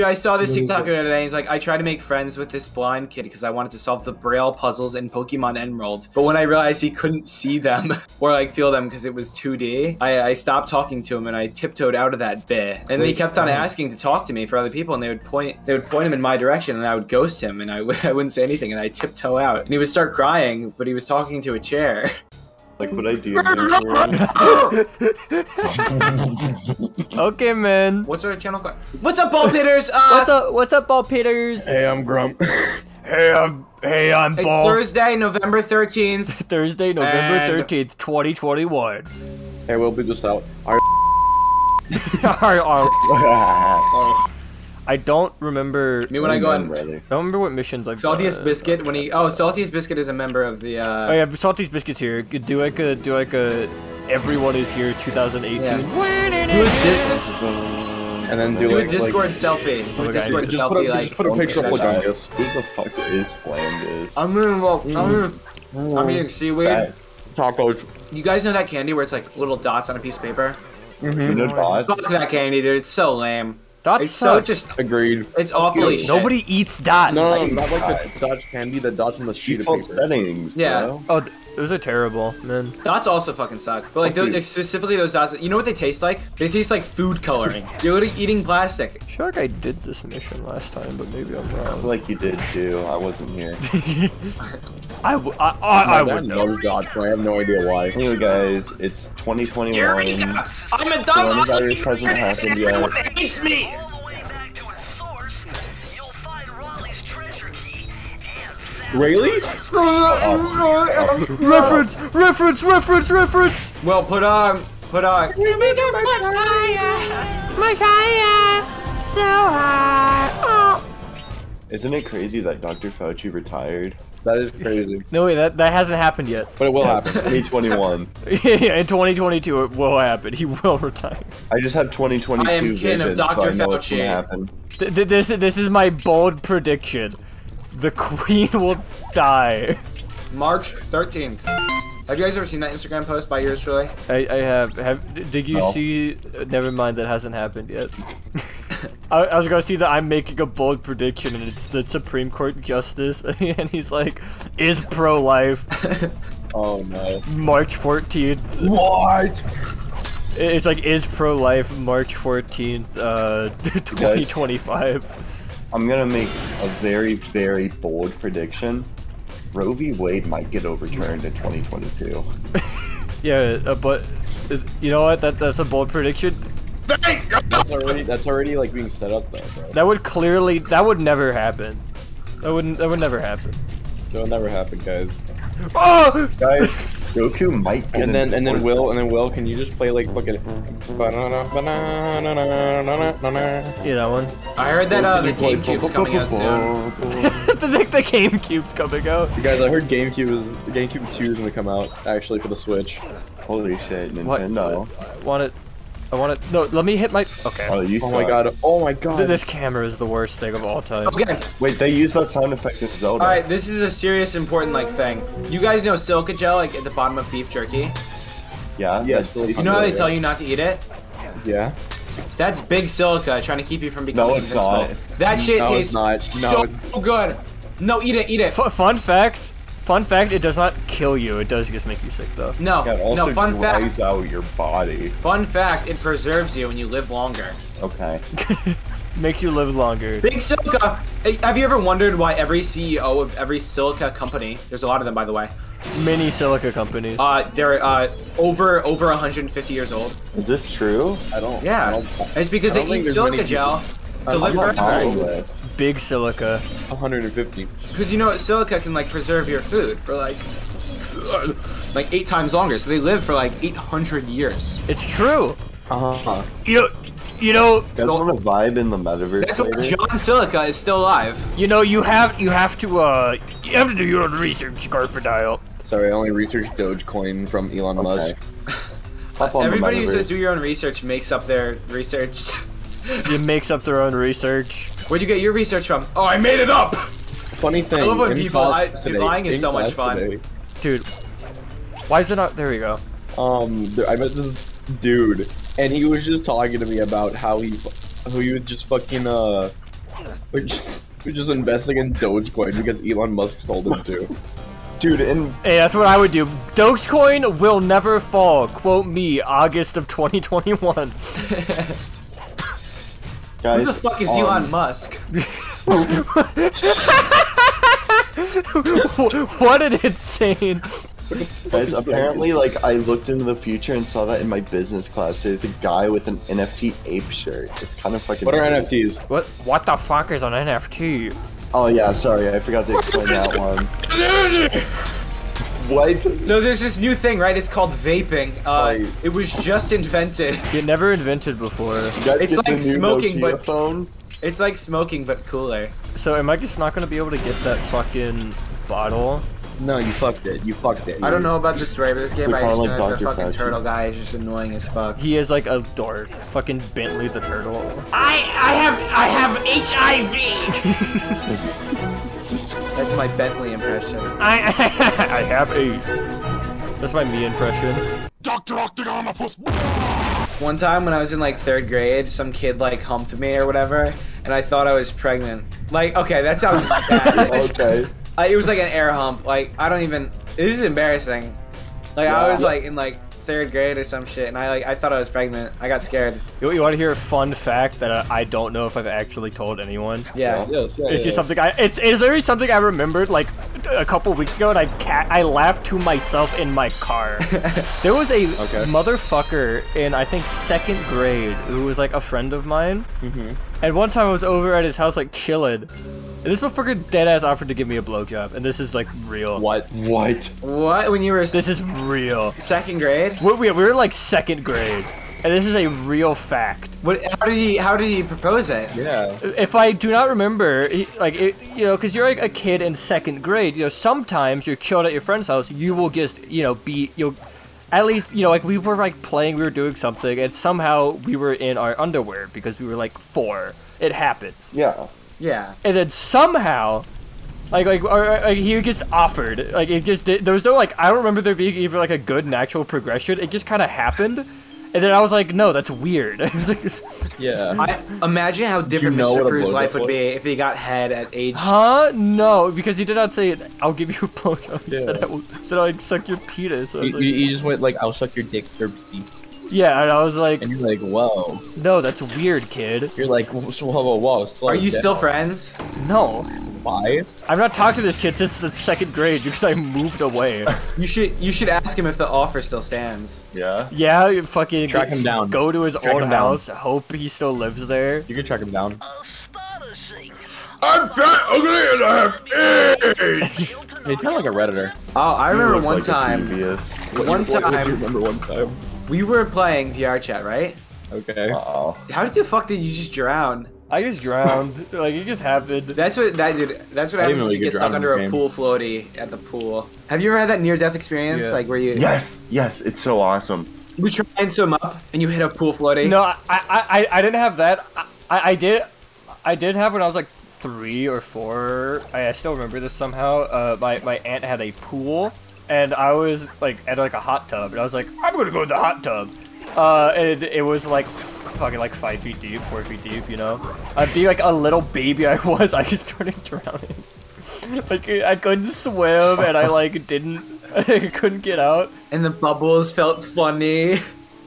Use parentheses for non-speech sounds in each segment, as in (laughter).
Dude, I saw this TikTok the other day. He's like, I tried to make friends with this blind kid because I wanted to solve the Braille puzzles in Pokemon Emerald. But when I realized he couldn't see them (laughs) or like feel them because it was 2D, I, I stopped talking to him and I tiptoed out of that bit. And then he kept on asking to talk to me for other people, and they would point they would point him in my direction, and I would ghost him, and I w- (laughs) I wouldn't say anything, and I tiptoe out, and he would start crying, but he was talking to a chair. (laughs) Like what I do. (laughs) (laughs) okay, man. What's our channel called? What's up, ball hitters? Uh, What's up? What's up, ball piters? Hey, I'm Grump. Hey, I'm hey, I'm It's ball. Thursday, November 13th. Thursday, November thirteenth, (laughs) twenty twenty one. hey, we'll be this out. Our I don't remember. Me when I go on brother. I don't remember what missions like. Saltiest uh, Biscuit when he oh Saltiest Biscuit is a member of the uh Oh yeah, Saltiest Biscuits here. Do like a do like a everyone is here 2018. Yeah. do a di- and then do, do a Discord like, selfie. Do a Discord just put a, like just put a picture of Flagongus. Who the fuck is Flanders? I'm gonna well, I'm gonna I'm eating seaweed. That- Tacos. You guys know that candy where it's like little dots on a piece of paper? you know dots? Fuck that candy, dude. It's so lame. That's It's so suck. just Agreed. it's awfully shit. Nobody eats dots. No, no, not like the Dodge candy, the dots on the sheet of Default paper. settings, Yeah. bro. Oh, those are terrible, man. Dots also fucking suck. But like, those, like, specifically those dots, you know what they taste like? They taste like food coloring. (laughs) You're literally eating plastic. I feel like I did this mission last time, but maybe I'm wrong. Like you did too. I wasn't here. (laughs) I, w- I, I, I My would dad know. loves dots, but I have no idea why. Anyway, guys, it's 2021. Eureka! I'm a dumb Coronavirus hasn't happened yet. Everyone hates me. Really? Reference, reference, reference, reference. Well, put on, put on. Messiah, so high. Oh. Isn't it crazy that Dr. Fauci retired? That is crazy. (laughs) No way, that that hasn't happened yet. But it will happen. 2021. (laughs) yeah, in 2022 it will happen. He will retire. I just have 2022 I am kin of Dr. so I know it's Fauci. happen. Th- th- this this is my bold prediction. The queen will die. March 13th. Have you guys ever seen that Instagram post by yours truly? I, I have have. Did you No. see? Never mind, that hasn't happened yet. (laughs) I, I was gonna see that I'm making a bold prediction, and it's the Supreme Court justice, (laughs) and he's like, "Is pro-life (laughs) Oh no. March 14th." What? It's like, "Is pro-life March 14th, uh, 2025." I'm gonna make a very, very bold prediction. Roe v. Wade might get overturned in 2022. (laughs) Yeah, uh, but uh, you know what? That that's a bold prediction. That's already that's already like being set up though, bro. That would clearly that would never happen. That wouldn't that would never happen. That'll never happen, guys. Oh! Guys, Goku might get And then and then Will and then Will, can you just play like fucking banana banana banana banana? Yeah, that one. I heard that uh, the Play- (laughs) GameCube's coming out soon. the, the, the GameCube's coming out. Guys, I heard GameCube is the GameCube 2 is gonna come out actually for the Switch. Holy shit, What? Nintendo. I want it. I want it. No, let me hit my. Okay. Oh, you Oh my god. Oh my god. This camera is the worst thing of all time. Okay. Wait, they use that sound effect in Zelda. All right, this is a serious, important like thing. You guys know silica gel, like at the bottom of beef jerky. Yeah. Yeah, that's- still- You know how they tell you not to eat it? Yeah. That's big silica trying to keep you from becoming No, it's invincible. not. That shit No, tastes it's not. No, so it's- good. No, eat it, eat it. F- fun fact. Fun fact. It does not kill you. It does just make you sick though. No, Yeah, it also no. Fun fact. dries out your body. Fun fact. It preserves you and you live longer. Okay. (laughs) Makes you live longer. Big silica. Have you ever wondered why every CEO of every silica company, there's a lot of them by the way, Many silica companies. uh, they're uh over over 150 years old. Is this true? I don't. I Yeah, don't, it's because I they don't eat silica many gel to I'm live forever. Lying. Big silica. 150. Because you know silica can like preserve your food for like like eight times longer. So they live for like 800 years. It's true. Uh huh. You know, you know, You guys want to vibe in the metaverse That's later? John Silica is still alive. you know. You have you have to uh you have to do your own research, Garfodile. Sorry, I only researched Dogecoin from Elon Okay. Musk. (laughs) Hop on the Everybody who says do your own research makes up their research. It makes up their own research. Where'd you get your research from? Oh, I made it up. Funny thing. I love when in people class lie- dude, today- lying is so much fun. today, Dude, why is it not? There we go. Um, I met this dude, and he was just talking to me about how he, who he was just fucking uh, We're just, we're just investing in Dogecoin because Elon Musk told him to. (laughs) Dude, and Hey, that's what I would do. Dogecoin will never fall. Quote me, August of 2021. (laughs) guys, Who the fuck is um, Elon Musk? (laughs) what an insane. Guys, apparently, like, I looked into the future and saw that in my business class. There's a guy with an NFT ape shirt. It's kind of fucking. What are cool. NFTs? What what the fuck is an NFT? Oh yeah, sorry, I forgot to explain that one. (laughs) What? So there's this new thing, right? It's called vaping. Uh, Right. it was just invented. (laughs) It never invented before. It's like smoking, Nokia but- phone. It's like smoking, but cooler. So am I just not gonna be able to get that fucking bottle? No, you fucked it. You fucked it. I don't know about the story, but this game, We I call just it know that the Dr. fucking Fauci. turtle guy is just annoying as fuck. He is like a dork. Fucking Bentley the turtle. I I have I have HIV. (laughs) That's my Bentley impression. I (laughs) I have a. That's my me impression. One time when I was in like third grade, some kid like humped me or whatever, and I thought I was pregnant. Like, okay, that sounds (laughs) bad. Okay. It was like an air hump. Like, I don't even. This is embarrassing. Like, I was like in like third grade or some shit, and I like I thought I was pregnant. I got scared. You, you want to hear a fun fact that I, I don't know if I've actually told anyone? Yeah. Yes, yeah, It's yeah. just something I. It's it's literally something I remembered like a couple weeks ago, and I cat I laughed to myself in my car. (laughs) there was a Okay. motherfucker in I think second grade who was like a friend of mine, and one time I was over at his house like chilling, and this motherfucker dead ass offered to give me a blowjob, and this is like real. What? What? What? When you were This is real. second grade? We, we, we were like second grade, and this is a real fact. What? How did he? How did he propose it? Yeah. if I do not remember, he- like it, you know, because you're like a kid in second grade, you know, sometimes you're killed at your friend's house, you will just, you know, be, you'll, at least, you know, like we were like playing, we were doing something, and somehow we were in our underwear because we were like four. It happens, Yeah. Yeah. and then somehow. Like, like, or, or, like, he just offered. Like, it just did. There was no, like, I don't remember there being even, like, a good natural progression. It just kind of happened. And then I was like, no, that's weird. (laughs) I was like, (laughs) Yeah. I imagine how different know Mr. what a Peru's life would was? be if he got head at age. Huh? No, because he did not say I'll give you a blowjob. He said I will, said I'd suck your penis. I You, was you, like, you just went like, I'll suck your dick, derpy. Yeah, and I was like, And you're like, whoa. no, that's weird, kid. You're like, whoa, whoa, whoa, whoa. slow Are you still friends? No, Why? I've not talked to this kid since the second grade because I moved away. (laughs) You should. You should ask him if the offer still stands. Yeah. yeah, fucking Track him down. Go to his Track old him down. house. Hope he still lives there. You can track him down. I'm fat, ugly, and I have AIDS. He's kind of like a redditor. Oh, I remember one like time. One What do you time remember one time? We were playing VR chat, right? Okay. Uh-oh. How did the fuck did you just drown? I just drowned. (laughs) like it just happened. That's what that did. That's what I happens didn't when you you get stuck under a game. pool floaty at the pool. Have you ever had that near-death experience, Yeah. like where you Yes. Yes. It's so awesome. you try and swim up and you hit a pool floaty? No, I, I, I, I didn't have that. I, I I did, I did have when I was like three or four. I, I still remember this somehow. Uh, my my aunt had a pool, and I was like at like a hot tub, and I was like, I'm gonna go in the hot tub. Uh, and it, it was like fucking like five feet deep, four feet deep, you know. I'd be like a little baby I (laughs) was. I just started drowning. (laughs) like I couldn't swim, and I like didn't. I (laughs) couldn't get out. And the bubbles felt funny.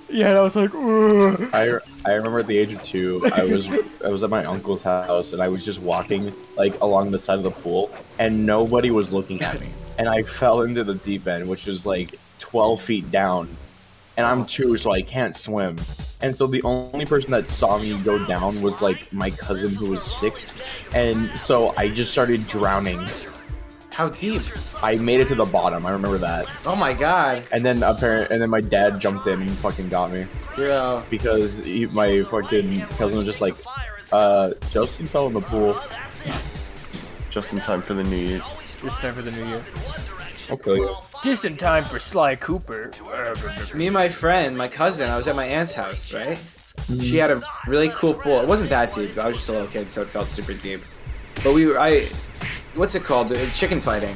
Yeah, and I was like, Ugh. I, I remember at the age of two, I was I was at my uncle's house and I was just walking like along the side of the pool and nobody was looking at me and I fell into the deep end, which is like 12 feet down, and I'm two, so I can't swim. And so the only person that saw me go down was like my cousin who was six, and so I just started drowning. How deep? I made it to the bottom. I remember that. Oh my god. And then apparent, and then my dad jumped in and fucking got me Yeah. because he, my fucking cousin was just like, uh, Justin fell in the pool. Just in time for the new year. It's time for the new year. I'll kill you. Just in time for Sly Cooper. Me and my friend, my cousin, I was at my aunt's house, right? Mm-hmm. She had a really cool pool. It wasn't that deep. I was just a little kid, so it felt super deep. But we were, I, what's it called? Uh, Chicken fighting.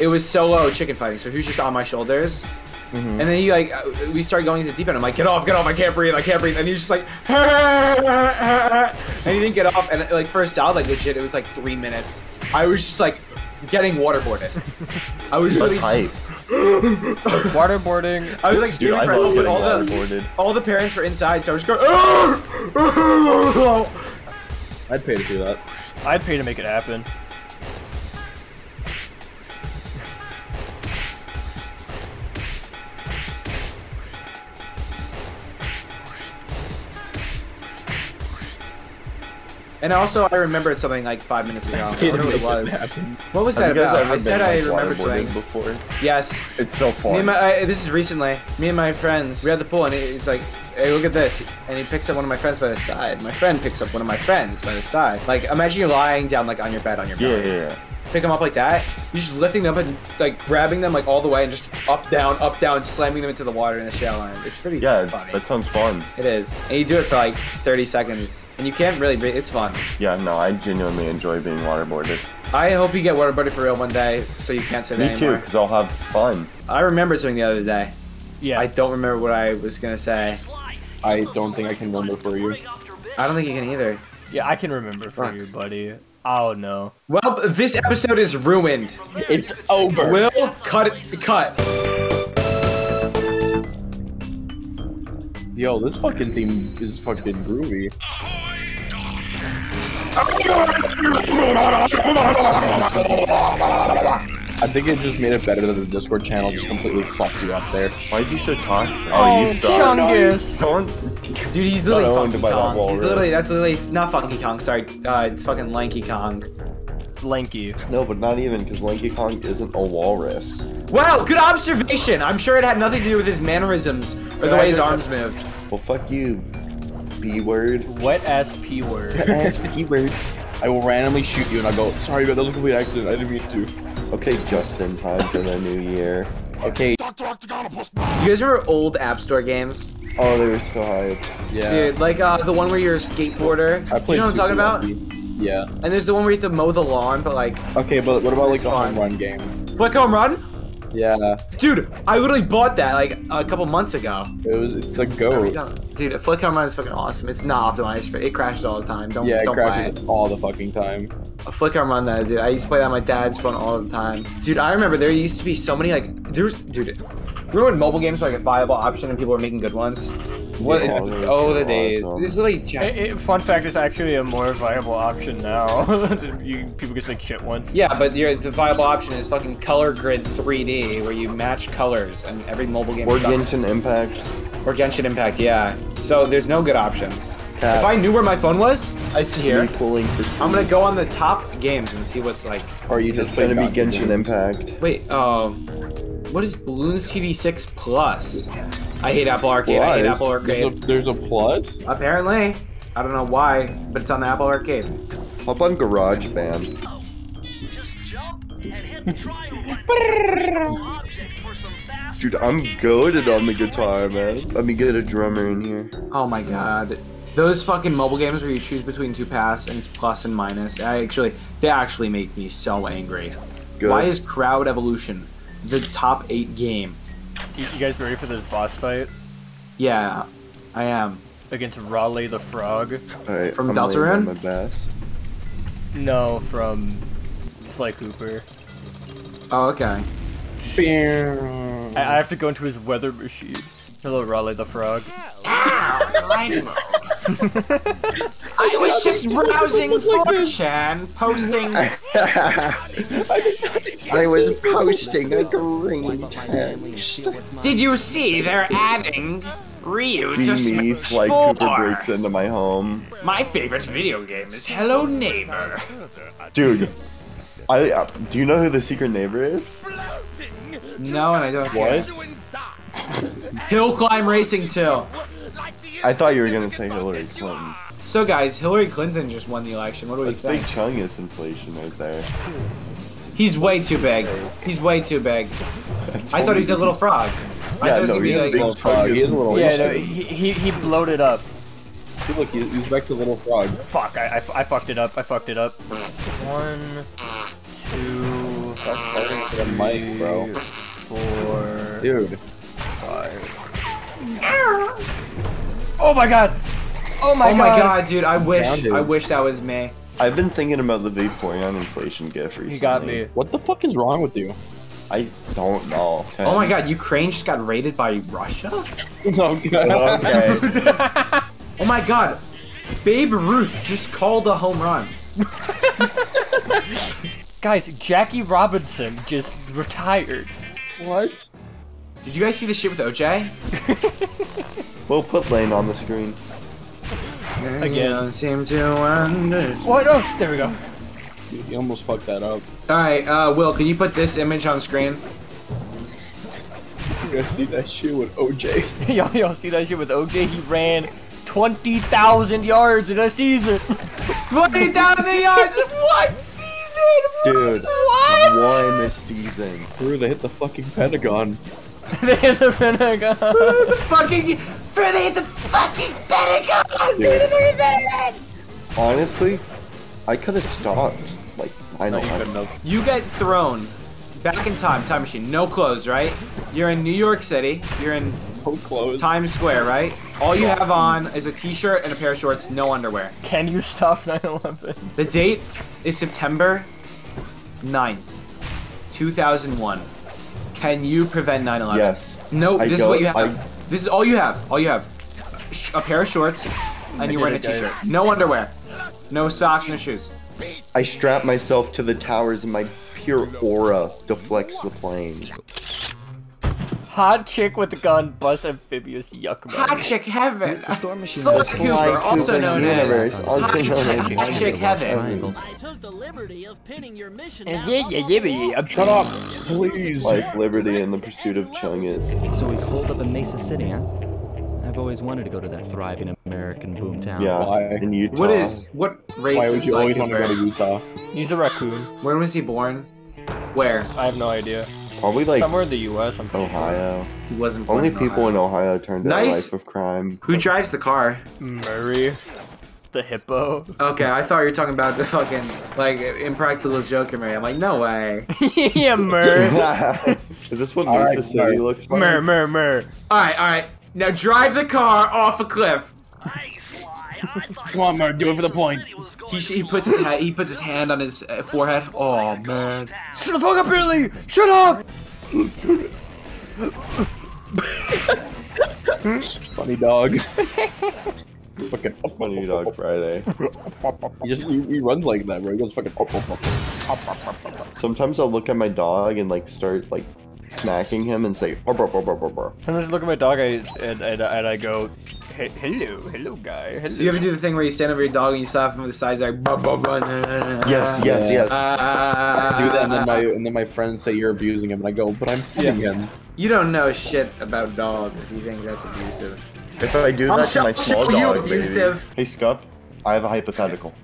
It was solo chicken fighting. So he was just on my shoulders, And then he like, uh, we started going to the deep end. I'm like, get off, get off, I can't breathe, I can't breathe. And he's just like, (laughs) and he didn't get off. And like for a solid, like legit, it was like three minutes. I was just like getting waterboarded. I was That's really, hype. (gasps) Waterboarding. I was like screaming I for help, but all the all the parents were inside, so I was going. I'd pay to do that. I'd pay to make it happen. And also, I remembered something like five minutes ago. I (laughs) don't know what it was. What was that about? I said I remembered something. before? Yes. It's so Me and my, I, this is recently. Me and my friends, we had the pool, and he's like, "Hey, look at this!" And he picks up one of my friends by the side. My friend picks up one of my friends by the side. Like, imagine you're lying down, like on your bed on your yeah, yeah, yeah. Pick them up like that. You're just lifting them up and like grabbing them like all the way and just up, down, up, down, slamming them into the water in the shower. And it's pretty Yeah, funny. that sounds fun. It is, and you do it for like 30 seconds, and you can't really breathe. It's fun. Yeah, no, I genuinely enjoy being waterboarded. I hope you get waterboarded for real one day, so you can't say that Me too, because I'll have fun. I remember something the other day. Yeah. I don't remember what I was gonna say. I don't think I can remember for you. I don't think you can either. yeah, I can remember for Fuck. you, buddy. Oh no. Well, this episode is ruined. It's over. Will cut it. Cut. Yo, this fucking theme is fucking groovy. I think it just made it better that the Discord channel just completely fucked you up there. Why is he so toxic? Oh, you suck. Chungus. Don't. Dude, he's literally Funky by that Kong. He's walrus. literally that's literally not Funky Kong. Sorry, uh, it's fucking Lanky Kong. Lanky. No, but not even, because Lanky Kong isn't a walrus. Wow, good observation. I'm sure it had nothing to do with his mannerisms or the Yeah, way his did- arms moved. Well, fuck you, B word. Wet ass p word. Ass B word. I will randomly shoot you and I'll go, sorry, but that was a complete accident. I didn't mean to. Okay, just in time for the new year. Okay. Do you guys remember old App Store games? Oh, they were so hype. Yeah. Dude, like uh, the one where you're a skateboarder. I played you know what I'm talking Super about? Yeah. And there's the one where you have to mow the lawn, but like, Okay, but what about like It's the home run game? Flick Home Run? Yeah. Dude, I literally bought that like a couple months ago. It was it's the goat. Dude, Flick Home Run is fucking awesome. It's not optimized for it crashes all the time. Don't Yeah, it don't buy crashes it. all the fucking time. A Flick Home Run that dude. I used to play that on my dad's phone all the time. Dude, I remember there used to be so many like there's dude. Remember when mobile games were like a viable option and people were making good ones? What? Yeah, oh, the days. awesome. This is like Jack- it- fun fact is actually a more viable option now. (laughs) you, people just make shit once. Yeah, but your the viable option is fucking Color Grid 3D, where you match colors, and every mobile game Or sucks. Genshin Impact. Or Genshin Impact, yeah. So there's no good options. Cat. If I knew where my phone was, I'd see here. Equaling for I'm gonna go on the top games and see what's like. Are you just It's gonna be Genshin Genshin Impact. Wait, um, what is Bloons TD6 Plus? I hate Apple Arcade. I hate Plus? Apple There's a, Arcade. there's a plus? Apparently, I don't know why, but it's on the Apple Arcade. Hop on GarageBand. (laughs) Dude, I'm goaded on the guitar, man. Let me get a drummer in here. Oh my god. Those fucking mobile games where you choose between two paths and it's plus and minus, I actually, they actually make me so angry. Good. Why is Crowd Evolution the top eight game? You, you guys ready for this boss fight Yeah, I am. against Raleigh the Frog? Alright, from I'm Deltarune? my bass. No, from Sly Cooper. Oh, okay. I, I have to go into his weather machine. Hello, Raleigh the Frog. (laughs) I was just browsing 4chan, posting. (laughs) I was posting a green text. Did you see they're adding Ryu Be to me, Smash Sly 4? Cooper breaks into my home. My favorite video game is Hello Neighbor. Dude, I uh, do you know who the secret neighbor is? No, and I don't What? Hill Climb Racing 2. I thought you were gonna say Hillary Clinton. So, guys, Hillary Clinton just won the election. What do we That's big think? Chungus inflation right there. He's way too big. He's way too big. I thought he was a little frog. I Yeah, thought no, he'd he's a like, big Little frog. He is a little. Yeah, no, he, he, he blowed it up. See, look, he's, he's back to little frog. Fuck, I, I, I fucked it up. I fucked it up. One, two, Stop fighting for the mic, bro. four, Dude, Oh my god! Oh my oh god! my god, dude! I wish, Down, dude. I wish that was me. I've been thinking about the Vaporeon inflation gif recently. You got me. What the fuck is wrong with you? I don't know. Oh my god, Ukraine just got raided by Russia? Oh (laughs) god. Okay. Oh my god, Babe Ruth just called a home run. (laughs) Guys, Jackie Robinson just retired. what? Did you guys see the shit with OJ? (laughs) we'll put Lain on the screen. Again. Don't seem to wonder. What? Oh, there we go. You almost fucked that up. All right, uh, Will, can you put this image on screen? You gotta see that shit with OJ. (laughs) y'all, y'all see that shit with OJ? He ran 20,000 yards in a season. (laughs) 20,000 yards in one season! Dude, What? one season. Bro, they hit the fucking Pentagon. (laughs) they hit the Pentagon. Fucking, for they hit the fucking Pentagon! Dude. Honestly, I could have stopped. Like, I know. You get thrown back in time, time machine, no clothes, right? You're in New York City, you're in So close. Times Square, right? All you have on is a t-shirt and a pair of shorts, no underwear. Can you stop (laughs) 9/11? The date is September 9th, 2001. Can you prevent 9/11? Yes. No, I this is what you have. I- This is all you have. All you have. A pair of shorts, and you're wearing a get it, guys. t-shirt. No underwear. No socks, no shoes. I strap myself to the towers and my pure aura deflects the plane. Hot chick with a gun bust amphibious yuck Hot chick heaven. The storm machine Soul has Cooper, also known universe, as also Hot known as Chick, Hot Chick Heaven. I took the liberty of pinning your mission And yeah, yeah, yeah, yeah, yeah. Shut up, please. Life, liberty, and the pursuit of Chungus. So he's holed up in Mesa City, huh? I've always wanted to go to that thriving American boomtown. Yeah, Why? in Utah. What is what race Why would is you like always want to go to Utah? He's a raccoon. When was he born? Where? I have no idea. Probably like Somewhere in the U.S. I'm pretty Ohio. He wasn't born. Only in people in Ohio. Ohio turned to Nice. a life of crime. Who drives the car? sure. Murray, the hippo. Okay, I thought you were talking about the fucking like impractical Joker, Mary. I'm like, no way. (laughs) yeah, Mur. (laughs) is this what All Mesa right, City looks like? Mur, Mur, Mur. All right, all right. Now drive the car off a cliff. Come on, Mark, do it for the point. He, he puts his ha- he puts his hand on his uh, forehead. Oh man. Shut the fuck up, Billy! Shut up! (laughs) Funny dog. fucking Funny Dog Friday. He just he, he runs like that, bro. He goes fucking. Sometimes I'll look at my dog and like start like smacking him and say. And I look at my dog I, and, and, and I go, "He- hello, hello, guy. Hello. Do you ever do the thing where you stand over your dog and you slap him with the sides like? "Bah, bah, bah, nah, nah, nah, Yes, nah." yes, yes. Uh, do that, and then my and then my friends say you're abusing him, and I go, but I'm petting him. You don't know shit about dogs if you think that's abusive. If I do I'll that to my show small you dog, abusive. baby. Hey, Scup, I have a hypothetical.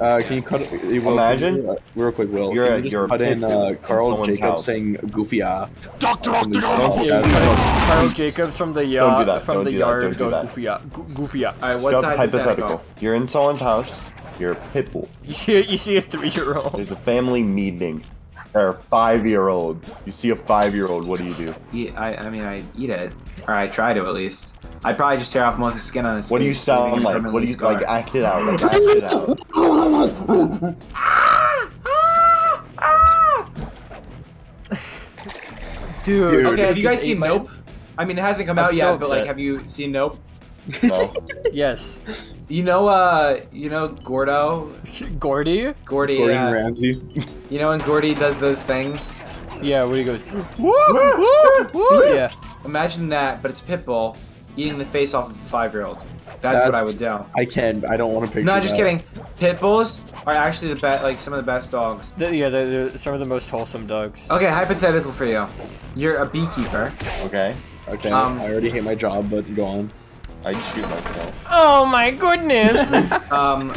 Uh, can you cut? Will, Imagine can you, uh, real quick, Will. you're can you just you're cut in uh, bull in Carl someone's Jacob house. saying "goofy ah." Doctor From the- Octagon! Yeah, yeah. Carl Jacobs from the Don't do yard, that, from don't the do that, yard don't do goes that. goofy up, Go- goofy up. All right, what's Scup, hypothetical? hypothetical. You're in someone's house. You're a pit bull. (laughs) You see, you see a three-year-old. There's a family meeting. There are five-year-olds. You see a five-year-old. What do you do? Eat, I, I mean, I eat it, or I try to at least. I'd probably just tear off most of the skin on his What do you sound like? What do you scarred. like? Act it out. Like, act it out. (laughs) Dude. Okay, have you guys seen ate my- Nope? I mean, it hasn't come I'm out so yet, but like, have you seen Nope? No. (laughs) Yes. You know, uh, you know Gordo, Gordy? Gordy. Gordon uh, Ramsay. you know when Gordy does those things? Yeah, where he goes, (laughs) woo, woo, woo. Yeah. Imagine that, but it's Pitbull eating the face off of a five-year-old. That's, what I would do. I can. I don't want to picture. No, just that. kidding. Pit bulls are actually the best, like some of the best dogs. The- yeah, they're, they're some of the most wholesome dogs. Okay, hypothetical for you. You're a beekeeper. Okay. Okay. Um, I already hate my job, but go on. I'd shoot myself. Oh my goodness! (laughs) Um,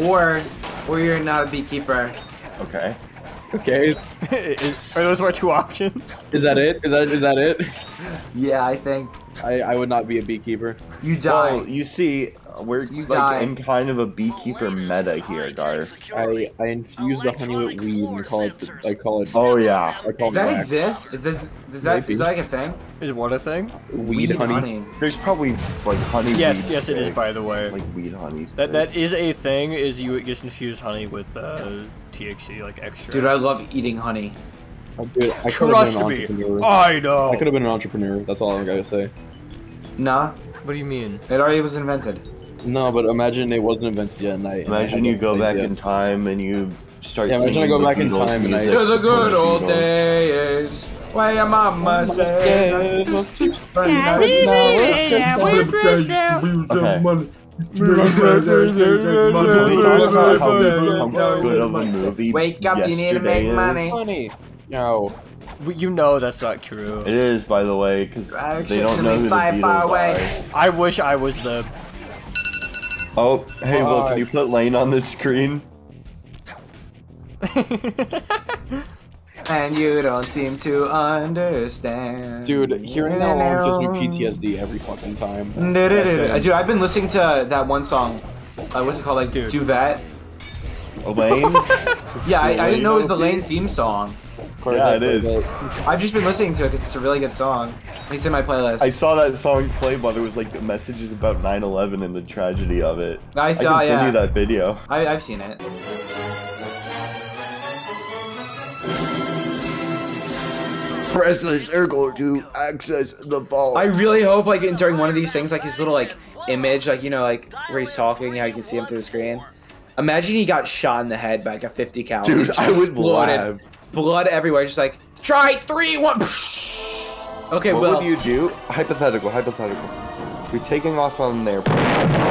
or, or you're not a beekeeper. Okay. Okay. Is- Are those my two options? Is that it? Is that is that it? Yeah, I think I I would not be a beekeeper. you die. Well, you see, We're You like died. in kind of a beekeeper meta here, Garth. I I infuse the honey with weed and call it the, I call it Oh yeah. I call Does that it exist? Is this does that Maybe. is that like a thing? Is what a thing? weed, honey. There's probably like honey. Yes, weed yes, it is, by the way. Like weed honey. That that sticks. is a thing. Is you just infuse honey with uh, THC like extra. Dude, I love eating honey. Dude, I could have Trust been an me, entrepreneur. I know. I could have been an entrepreneur. That's all I gotta say. Nah, What do you mean? it already was invented. No, but imagine it wasn't invented yet, and I and I Imagine you go back idea. in time and you start. Yeah, imagine I go the back in Beatles time and I- music To the before good old Beatles. days. Where your mama said. Okay. Can we talk about how, how good of a movie Wake up, you need to make Yesterday money. No. You know that's not true. It is, by the way, because they don't know who the far, far Beatles are. I wish I was the. Oh, hey, Will, can you put Lain on the screen? And you don't seem to understand. Dude, hearing that alone gives me PTSD every fucking time. Dude, I've been listening to that one song. Uh, what's it called? Like Dude. Duvet. Lain? (laughs) Yeah, I, I didn't know it was the Lain Lain theme song. Yeah, it is. I've just been listening to it because it's a really good song. It's in my playlist. I saw that song play while there was like the messages about 9/11 and the tragedy of it. I saw, I can send yeah. you that video. I, I've seen it. Press the circle to access the vault. I really hope like in- during one of these things, like his little like image, like you know, like where he's talking, how you can see him through the screen. Imagine he got shot in the head by like a 50 cal. Dude, Just I would exploded. laugh. Blood everywhere, just like try three, one. (laughs) Okay, What well, would you do? Hypothetical, hypothetical. You're taking off on an airplane.